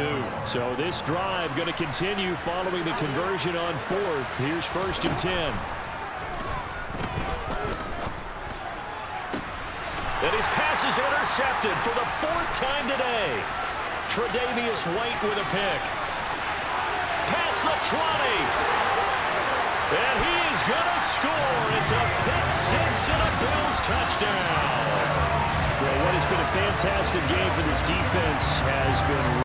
two. So this drive going to continue following the conversion on fourth. Here's first and ten. And his pass is intercepted for the fourth time today. Tre'Davious White with a pick. Pass the 20. And he is going to score. It's a pick six and a Bills touchdown. Well, what has been a fantastic game for this defense has been